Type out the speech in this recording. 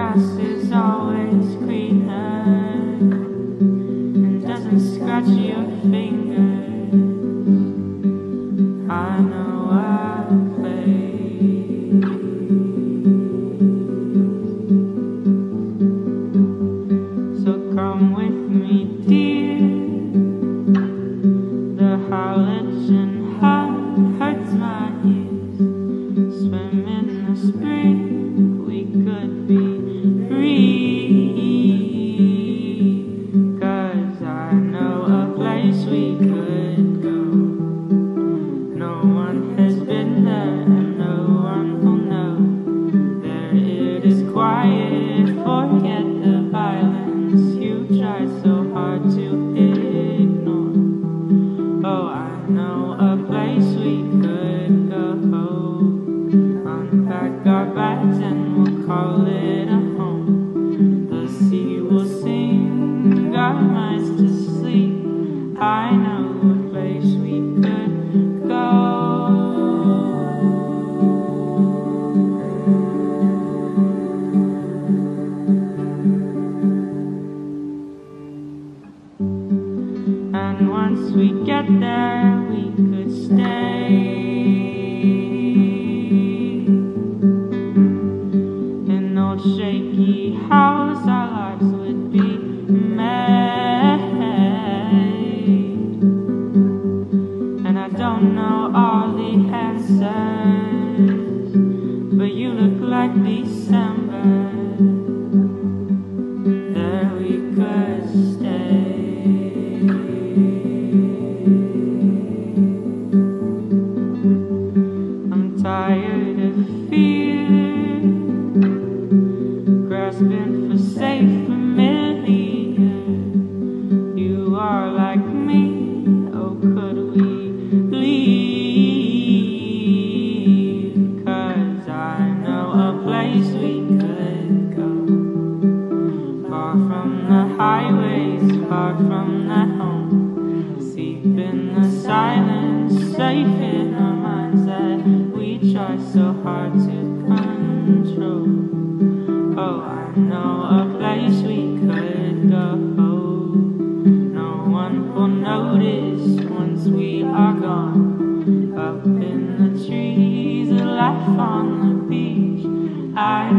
grass is always greener and doesn't scratch your fingers. I know. December. no, a place we could go. No one will notice once we are gone. Up in the trees, a life on the beach. I